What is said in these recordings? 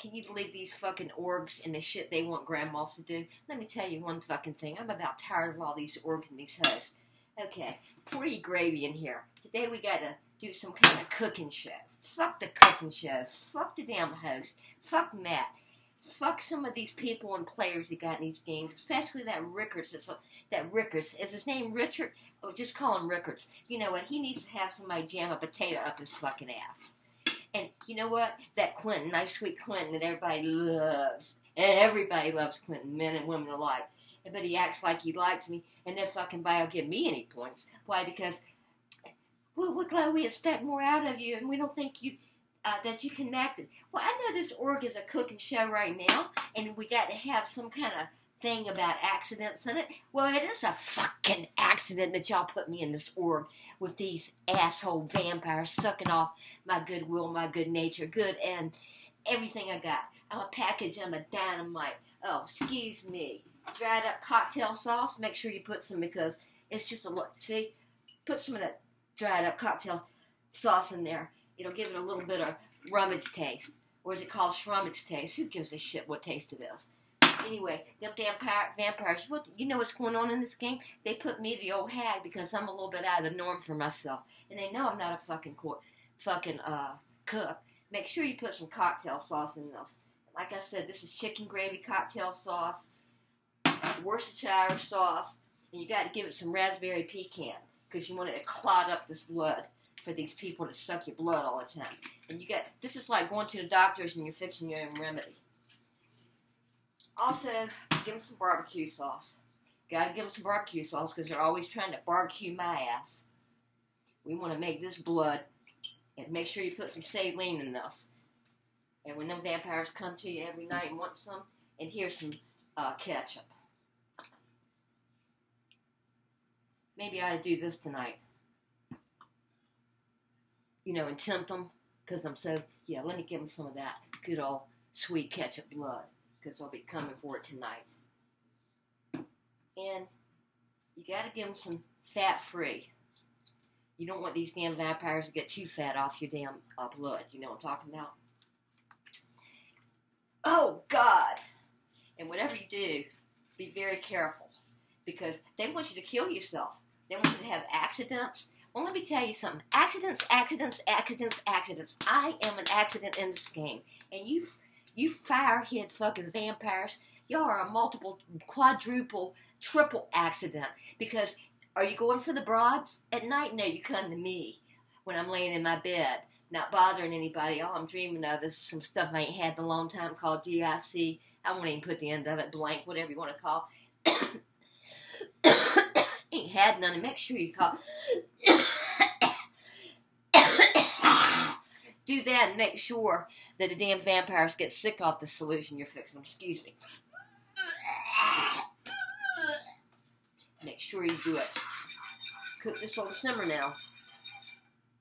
Can you believe these fucking orgs and the shit they want grandmas to do? Let me tell you one fucking thing. I'm about tired of all these orgs and these hosts. Okay, pour your gravy in here. Today we gotta do some kind of cooking show. Fuck the cooking show. Fuck the damn host. Fuck Matt. Fuck some of these people and players that got in these games, especially that Rickards. That's that Rickards. Is his name Richard? Oh, just call him Rickards. You know what? He needs to have somebody jam a potato up his fucking ass. And you know what? That Quentin, nice sweet Quentin that everybody loves. And everybody loves Quentin, men and women alike. But he acts like he likes me, and then fucking will give me any points. Why? Because well, we're glad we expect more out of you, and we don't think you uh, that you connected. Well, I know this org is a cooking show right now, and we got to have some kind of thing about accidents in it. Well, it is a fucking accident that y'all put me in this org with these asshole vampires sucking off my goodwill, my good nature, good and everything I got. I'm a package, I'm a dynamite. Oh, excuse me. Dried up cocktail sauce, make sure you put some because it's just a look. See? Put some of that dried up cocktail sauce in there. It'll give it a little bit of rummage taste. Or is it called shrummage taste? Who gives a shit what taste it is? Anyway, them damn vampires, what, you know what's going on in this game? They put me the old hag because I'm a little bit out of the norm for myself. And they know I'm not a fucking court, fucking uh, cook. Make sure you put some cocktail sauce in this. Like I said, this is chicken gravy cocktail sauce, Worcestershire sauce, and you got to give it some raspberry pecan because you want it to clot up this blood for these people to suck your blood all the time. And you get this is like going to the doctors and you're fixing your own remedy. Also, give them some barbecue sauce. Gotta give them some barbecue sauce because they're always trying to barbecue my ass. We want to make this blood and make sure you put some saline in this. And when them vampires come to you every night and want some, and here's some uh, ketchup. Maybe I ought to do this tonight. You know, and tempt them because I'm so, yeah, let me give them some of that good old sweet ketchup blood because I'll be coming for it tonight. And you got to give them some fat free. You don't want these damn vampires to get too fat off your damn uh, blood. You know what I'm talking about? Oh, God. And whatever you do, be very careful because they want you to kill yourself. They want you to have accidents. Well, let me tell you something. Accidents, accidents, accidents, accidents. I am an accident in this game. And you you firehead fucking vampires, y'all are a multiple, quadruple, triple accident. Because are you going for the broads at night? No, you come to me when I'm laying in my bed, not bothering anybody. All I'm dreaming of is some stuff I ain't had in a long time called DIC. I won't even put the end of it blank, whatever you want to call. ain't had none. Make sure you call. Do that and make sure that the damn vampires get sick off the solution you're fixing. Excuse me. Make sure you do it. Cook this on simmer now.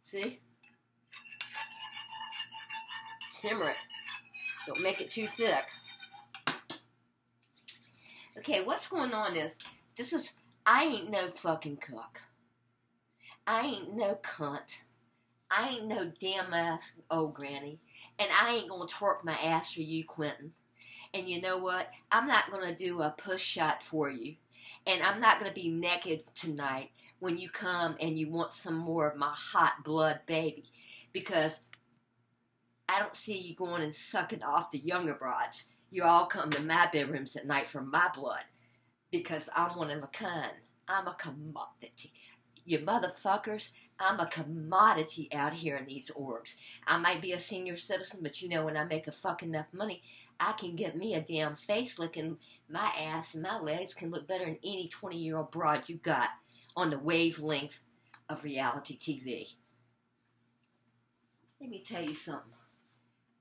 See? Simmer it. Don't make it too thick. Okay, what's going on is this is I ain't no fucking cook. I ain't no cunt. I ain't no damn ass old granny. And I ain't gonna twerk my ass for you, Quentin. And you know what? I'm not gonna do a push shot for you. And I'm not gonna be naked tonight when you come and you want some more of my hot blood baby. Because I don't see you going and sucking off the younger broads. You all come to my bedrooms at night for my blood. Because I'm one of a kind. I'm a commodity. You motherfuckers, I'm a commodity out here in these orgs. I might be a senior citizen, but you know, when I make a fuck enough money, I can get me a damn face looking. My ass and my legs can look better than any 20 year old broad you got on the wavelength of reality TV. Let me tell you something.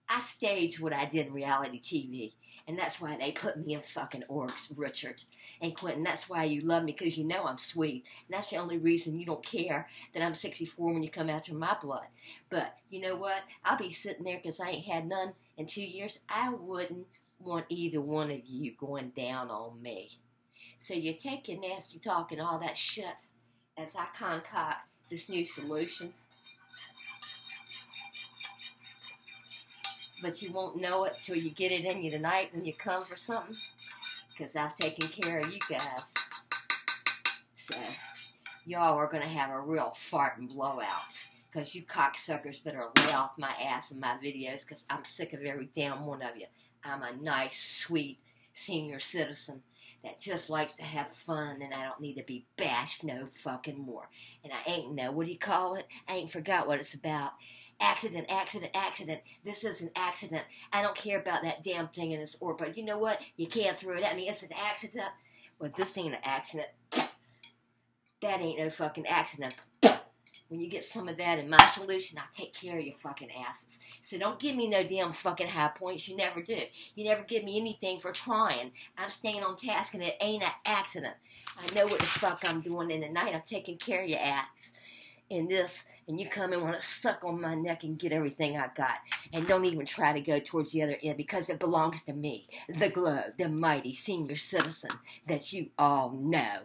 I staged what I did in reality TV. And that's why they put me in fucking orgs, Richard and Quentin. That's why you love me, because you know I'm sweet. And that's the only reason you don't care that I'm 64 when you come after my blood. But you know what? I'll be sitting there because I ain't had none in two years. I wouldn't want either one of you going down on me. So you take your nasty talk and all that shit as I concoct this new solution. but you won't know it till you get it in you tonight when you come for something. Because I've taken care of you guys. So, y'all are going to have a real fart and blowout. Because you cocksuckers better lay off my ass in my videos because I'm sick of every damn one of you. I'm a nice, sweet senior citizen that just likes to have fun and I don't need to be bashed no fucking more. And I ain't no, what do you call it? I ain't forgot what it's about. Accident, accident, accident. This is an accident. I don't care about that damn thing in this orb, but you know what? You can't throw it at me. It's an accident. Well, this ain't an accident. That ain't no fucking accident. When you get some of that in my solution, I'll take care of your fucking asses. So don't give me no damn fucking high points. You never do. You never give me anything for trying. I'm staying on task and it ain't an accident. I know what the fuck I'm doing in the night. I'm taking care of your ass in this, and you come and want to suck on my neck and get everything I got. And don't even try to go towards the other end because it belongs to me, the globe, the mighty senior citizen that you all know.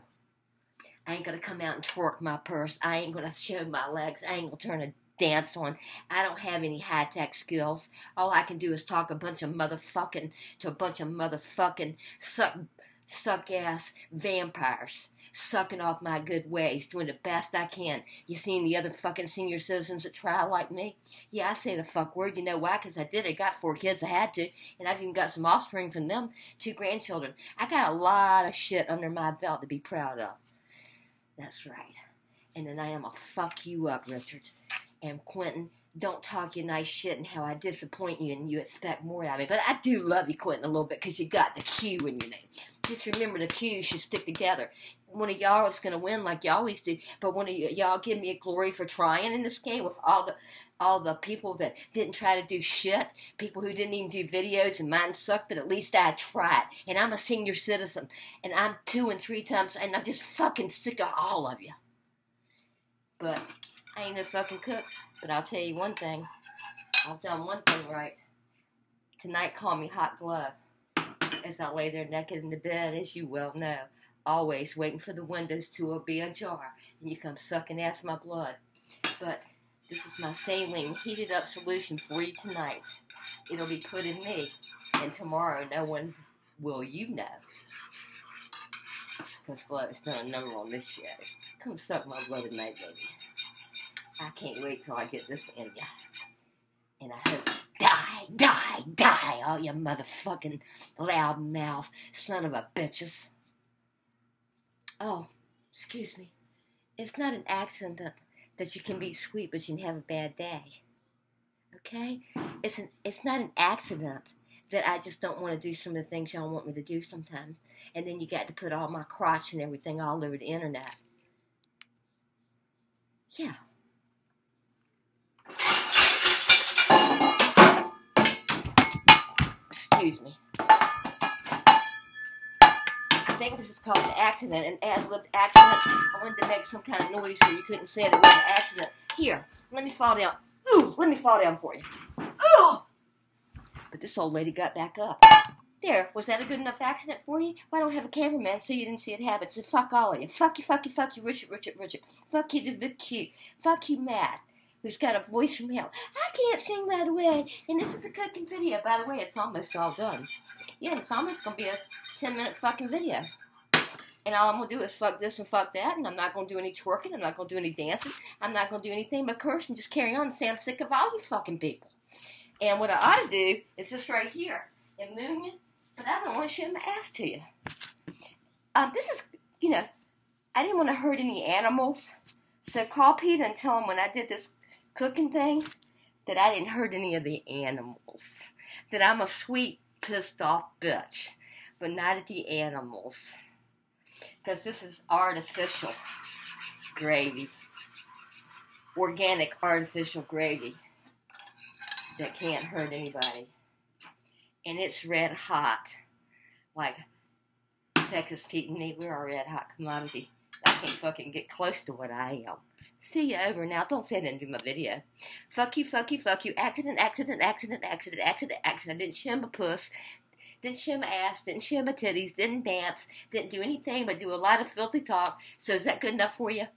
I ain't gonna come out and twerk my purse. I ain't gonna show my legs. I ain't gonna turn a dance on. I don't have any high tech skills. All I can do is talk a bunch of motherfucking to a bunch of motherfucking suck suck ass vampires. Sucking off my good ways, doing the best I can. You seen the other fucking senior citizens that try like me? Yeah, I say the fuck word. You know why? Because I did. I got four kids. I had to. And I've even got some offspring from them. Two grandchildren. I got a lot of shit under my belt to be proud of. That's right. And then I am gonna fuck you up, Richard. And Quentin, don't talk your nice shit and how I disappoint you and you expect more out of me. But I do love you, Quentin, a little bit because you got the Q in your name. Just remember the Q's should stick together. One of y'all is gonna win like y'all always do, but one of y'all give me a glory for trying in this game with all the all the people that didn't try to do shit, people who didn't even do videos and mine sucked, but at least I tried. And I'm a senior citizen, and I'm two and three times, and I'm just fucking sick of all of you. But I ain't no fucking cook, but I'll tell you one thing. I've done one thing right. Tonight, call me Hot Glove. As I lay there naked in the bed, as you well know, always waiting for the windows to be ajar, and you come sucking ass my blood. But this is my saline heated up solution for you tonight. It'll be put in me, and tomorrow no one will you know. Because blood's done a number on this show. Come suck my blood tonight, baby. I can't wait till I get this in ya. And I hope die, die, all you motherfucking loudmouth son of a bitches. Oh, excuse me. It's not an accident that that you can be sweet, but you can have a bad day. Okay? It's an it's not an accident that I just don't want to do some of the things y'all want me to do sometimes. And then you got to put all my crotch and everything all over the internet. Yeah. Excuse me I think this is called an accident, an ad-libbed accident. I wanted to make some kind of noise so you couldn't say it was an accident. Here, let me fall down. Ooh, let me fall down for you. Ooh! But this old lady got back up. There, was that a good enough accident for you? Why don't have a cameraman so you didn't see it happen? So fuck all of you. Fuck you, fuck you, fuck you, Richard, Richard, Richard. Fuck you, the big. Fuck you, Matt who's got a voice from hell. I can't sing by the way. And this is a cooking video. By the way, it's almost all done. Yeah, it's almost going to be a 10 minute fucking video. And all I'm going to do is fuck this and fuck that. And I'm not going to do any twerking. I'm not going to do any dancing. I'm not going to do anything but curse and just carry on and say I'm sick of all you fucking people. And what I ought to do is this right here. And moon you. But I don't want to show my ass to you. Um, this is, you know, I didn't want to hurt any animals. So call PETA and tell him when I did this cooking thing that I didn't hurt any of the animals. That I'm a sweet, pissed off bitch, but not at the animals. Because this is artificial gravy. Organic artificial gravy that can't hurt anybody. And it's red hot. Like Texas Pete and me, we're a red hot commodity. I can't fucking get close to what I am. See you over now. Don't say that in my video. Fuck you, fuck you, fuck you. Accident, accident, accident, accident, accident, accident. Didn't shim my puss. Didn't shim my ass. Didn't shim my titties. Didn't dance. Didn't do anything but do a lot of filthy talk. So is that good enough for you?